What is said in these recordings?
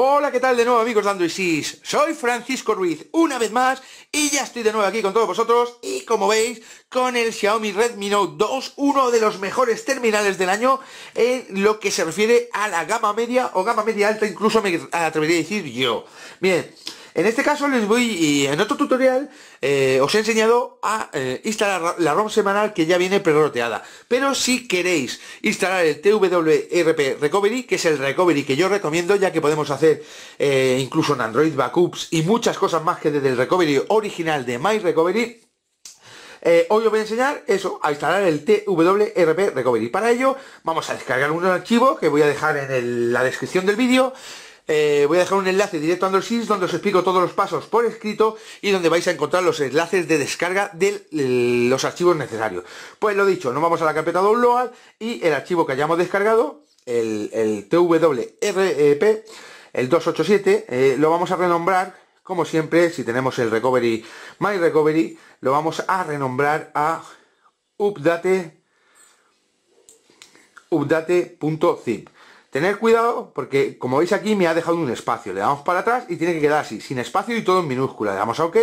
Hola, ¿qué tal de nuevo amigos de Android Sys? Soy Francisco Ruiz, una vez más, y ya estoy de nuevo aquí con todos vosotros, y como veis, con el Xiaomi Redmi Note 2, uno de los mejores terminales del año en lo que se refiere a la gama media o gama media alta, incluso me atrevería a decir yo. Bien, en este caso les voy, y en otro tutorial, eh, os he enseñado a eh, instalar la ROM semanal que ya viene prerroteada. Pero si queréis instalar el TWRP Recovery, que es el recovery que yo recomiendo, ya que podemos hacer eh, incluso en Android backups y muchas cosas más que desde el recovery original de My Recovery, hoy os voy a enseñar eso, a instalar el TWRP Recovery. Para ello vamos a descargar un archivo que voy a dejar en la descripción del vídeo eh, voy a dejar un enlace directo a AndroidSys donde os explico todos los pasos por escrito y donde vais a encontrar los enlaces de descarga de los archivos necesarios. Pues lo dicho, nos vamos a la carpeta download y el archivo que hayamos descargado, el, TWRP, el 287, eh, lo vamos a renombrar, como siempre, si tenemos el recovery, my recovery, lo vamos a renombrar a update update.zip. Tener cuidado porque, como veis aquí, me ha dejado un espacio. Le damos para atrás y tiene que quedar así, sin espacio y todo en minúscula. Le damos a OK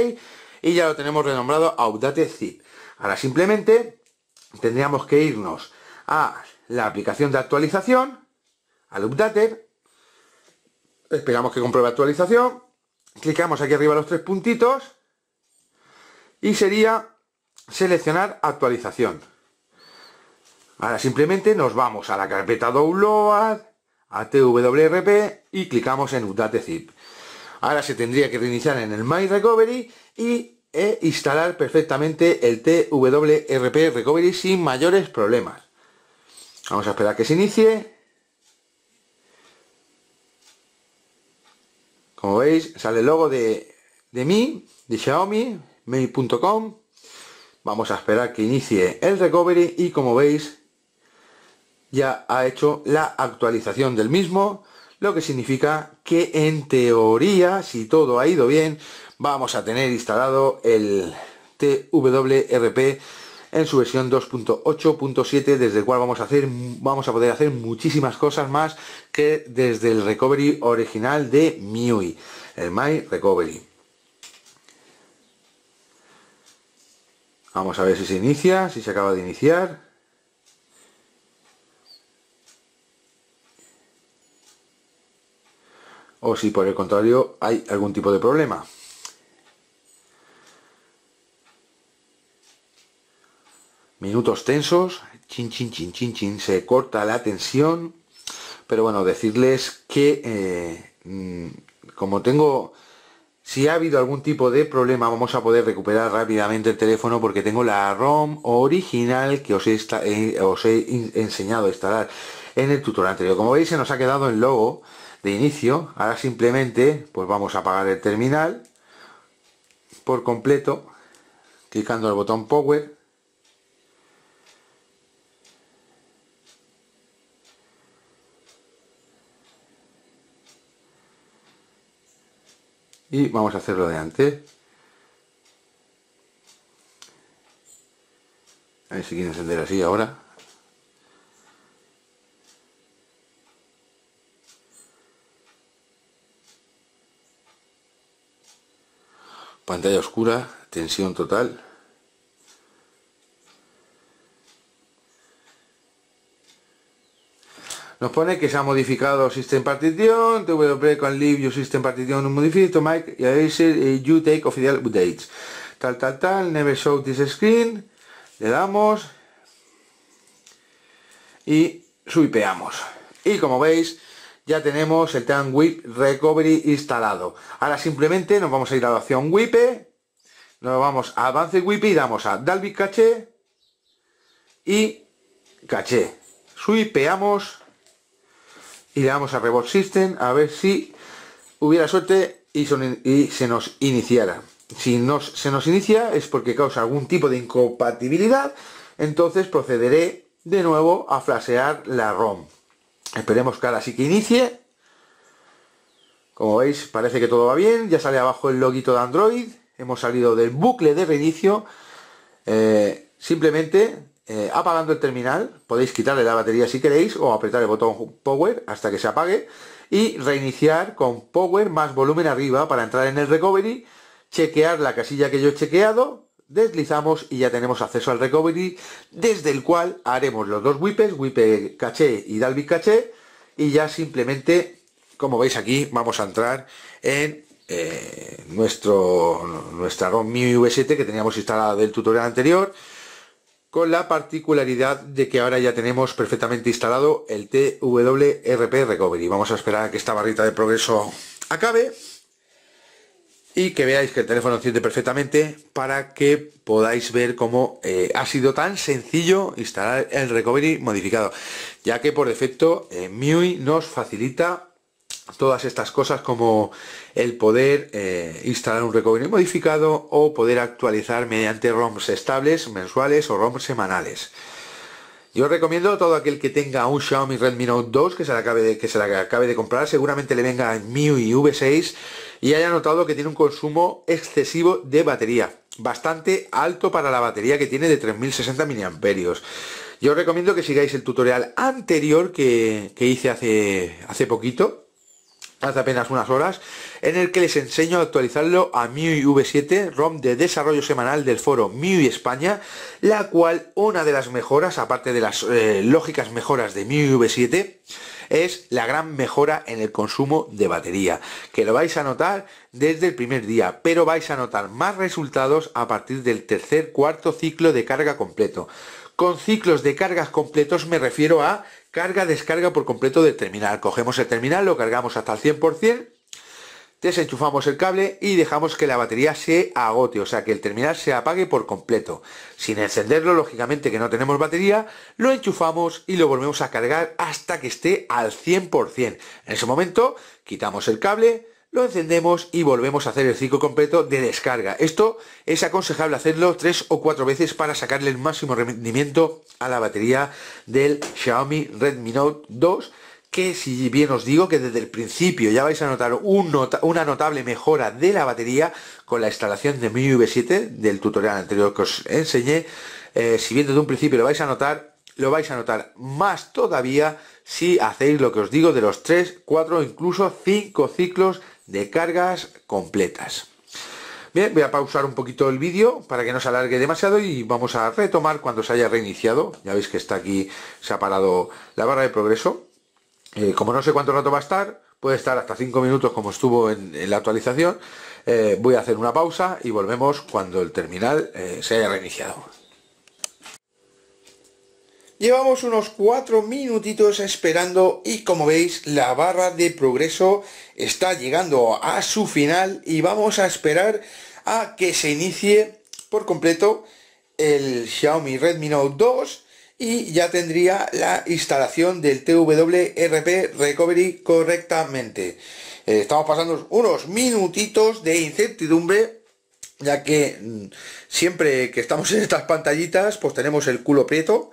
y ya lo tenemos renombrado Update Zip. Ahora simplemente tendríamos que irnos a la aplicación de actualización, al Updater. Esperamos que compruebe actualización. Clicamos aquí arriba los tres puntitos y sería seleccionar actualización. Ahora simplemente nos vamos a la carpeta Download, a TWRP y clicamos en Update Zip. Ahora se tendría que reiniciar en el My Recovery y e instalar perfectamente el TWRP Recovery sin mayores problemas. Vamos a esperar que se inicie. Como veis, sale el logo de, de mí, de Xiaomi, mi.com. Vamos a esperar que inicie el recovery y como veis ya ha hecho la actualización del mismo, lo que significa que en teoría, si todo ha ido bien, vamos a tener instalado el TWRP en su versión 2.8.7 desde el cual vamos a hacer vamos a poder hacer muchísimas cosas más que desde el recovery original de MIUI el My Recovery. Vamos a ver si se inicia si se acaba de iniciar o si por el contrario hay algún tipo de problema. Minutos tensos, chin chin chin chin chin, se corta la tensión, pero bueno, decirles que eh, mm, como tengo, si ha habido algún tipo de problema vamos a poder recuperar rápidamente el teléfono porque tengo la ROM original que os he, eh, os he enseñado a instalar en el tutorial anterior. Como veis se nos ha quedado el logo de inicio. Ahora simplemente pues vamos a apagar el terminal por completo, clicando el botón Power. Y vamos a hacerlo de antes. A ver si quiere encender así ahora. Pantalla oscura, tensión total. Nos pone que se ha modificado System Partition, TWP con Leave Your System Partition Modify to Make eh, You Take Official Updates. Tal, tal, tal, Never Show This Screen. Le damos y suipeamos. Y como veis, ya tenemos el Tan Whip Recovery instalado. Ahora simplemente nos vamos a ir a la opción WIP, nos vamos a Advanced WIP y damos a Dalby Caché y Caché. Swipeamos y le damos a Reboot System a ver si hubiera suerte y, se nos iniciara. Si se nos inicia es porque causa algún tipo de incompatibilidad, entonces procederé de nuevo a flashear la ROM. Esperemos que ahora sí que inicie. Como veis, parece que todo va bien. Ya sale abajo el loguito de Android. Hemos salido del bucle de reinicio. Eh, simplemente eh, apagando el terminal. Podéis quitarle la batería si queréis o apretar el botón Power hasta que se apague. y reiniciar con power más volumen arriba para entrar en el recovery, chequear la casilla que yo he chequeado, deslizamos y ya tenemos acceso al recovery desde el cual haremos los dos whippers, whip caché y Dalvik caché y ya simplemente como veis aquí vamos a entrar en eh, nuestro nuestra ROM MIUI V7 que teníamos instalada del tutorial anterior con la particularidad de que ahora ya tenemos perfectamente instalado el TWRP Recovery. Vamos a esperar a que esta barrita de progreso acabe y que veáis que el teléfono enciende perfectamente para que podáis ver cómo eh, ha sido tan sencillo instalar el recovery modificado ya que por defecto eh, MIUI nos facilita todas estas cosas como el poder eh, instalar un recovery modificado o poder actualizar mediante ROMs estables mensuales o ROMs semanales. Yo recomiendo a todo aquel que tenga un Xiaomi Redmi Note 2 que se le acabe de, que se acabe de comprar, seguramente le venga en MIUI V6 y haya notado que tiene un consumo excesivo de batería, bastante alto para la batería que tiene de 3060 mAh. Yo os recomiendo que sigáis el tutorial anterior que, que hice hace, hace poquito, hace apenas unas horas, en el que les enseño a actualizarlo a MIUI V7, ROM de desarrollo semanal del foro MIUI España, la cual una de las mejoras, aparte de las eh, lógicas mejoras de MIUI V7, es la gran mejora en el consumo de batería, que lo vais a notar desde el primer día, pero vais a notar más resultados a partir del tercer, cuarto ciclo de carga completo. Con ciclos de cargas completos me refiero a carga, descarga por completo del terminal. Cogemos el terminal, lo cargamos hasta el 100%, desenchufamos el cable y dejamos que la batería se agote, o sea que el terminal se apague por completo. Sin encenderlo, lógicamente que no tenemos batería, lo enchufamos y lo volvemos a cargar hasta que esté al 100%. En ese momento quitamos el cable, lo encendemos y volvemos a hacer el ciclo completo de descarga. Esto es aconsejable hacerlo tres o cuatro veces para sacarle el máximo rendimiento a la batería del Xiaomi Redmi Note 2 que si bien os digo que desde el principio ya vais a notar una notable mejora de la batería con la instalación de MIUI V7 del tutorial anterior que os enseñé, eh, si bien desde un principio lo vais a notar, lo vais a notar más todavía si hacéis lo que os digo de los 3, 4, incluso 5 ciclos de cargas completas. Bien, voy a pausar un poquito el vídeo para que no se alargue demasiado y vamos a retomar cuando se haya reiniciado. Ya veis que está aquí, se ha parado la barra de progreso. Eh, como no sé cuánto rato va a estar, puede estar hasta 5 minutos como estuvo en, la actualización. Eh, voy a hacer una pausa y volvemos cuando el terminal eh, se haya reiniciado. Llevamos unos cuatro minutitos esperando y como veis la barra de progreso está llegando a su final y vamos a esperar a que se inicie por completo el Xiaomi Redmi Note 2 y ya tendría la instalación del TWRP Recovery correctamente. Eh, estamos pasando unos minutitos de incertidumbre ya que mm, siempre que estamos en estas pantallitas pues tenemos el culo prieto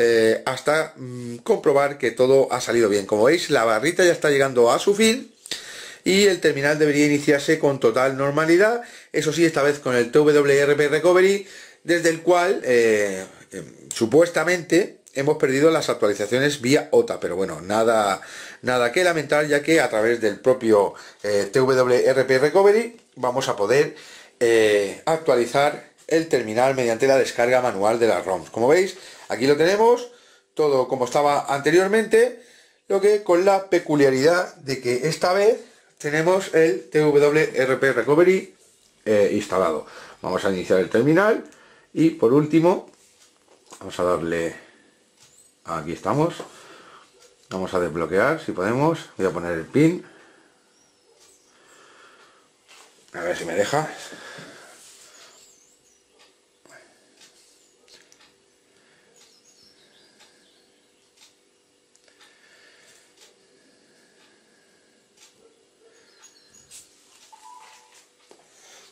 eh, hasta mm, comprobar que todo ha salido bien. Como veis, la barrita ya está llegando a su fin y el terminal debería iniciarse con total normalidad. Eso sí, esta vez con el TWRP Recovery, desde el cual eh, em, supuestamente hemos perdido las actualizaciones vía OTA, pero bueno, nada, nada que lamentar ya que a través del propio eh, TWRP Recovery vamos a poder actualizar el terminal mediante la descarga manual de las ROMs. Como veis, Aquí lo tenemos, todo como estaba anteriormente, lo que con la peculiaridad de que esta vez tenemos el TWRP Recovery eh, instalado. Vamos a iniciar el terminal y por último vamos a darle aquí estamos. Vamos a desbloquear si podemos. Voy a poner el pin. A ver si me deja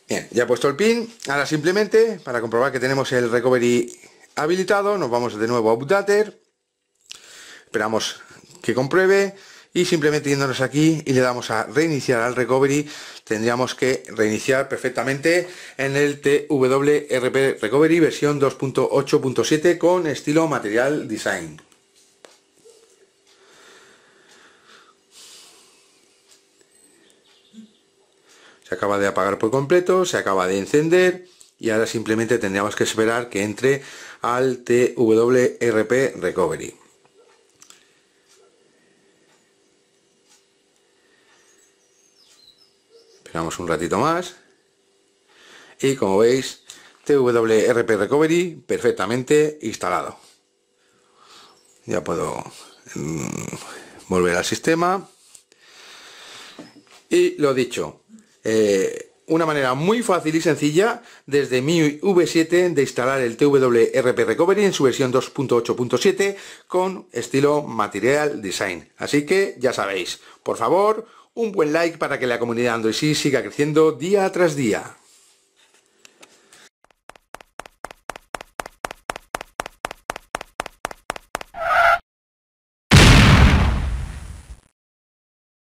Bien, ya he puesto el pin, ahora simplemente para comprobar que tenemos el recovery habilitado, nos vamos de nuevo a Updater, esperamos que compruebe. Y simplemente yéndonos aquí y le damos a reiniciar al recovery, tendríamos que reiniciar perfectamente en el TWRP Recovery versión 2.8.7 con estilo Material Design. Se acaba de apagar por completo, se acaba de encender y ahora simplemente tendríamos que esperar que entre al TWRP Recovery. Esperamos un ratito más y como veis TWRP Recovery perfectamente instalado. Ya puedo mm, volver al sistema. Y lo dicho, eh, una manera muy fácil y sencilla desde mi V7 de instalar el TWRP Recovery en su versión 2.8.7 con estilo Material Design. Así que ya sabéis, por favor, un buen like para que la comunidad Android siga creciendo día tras día.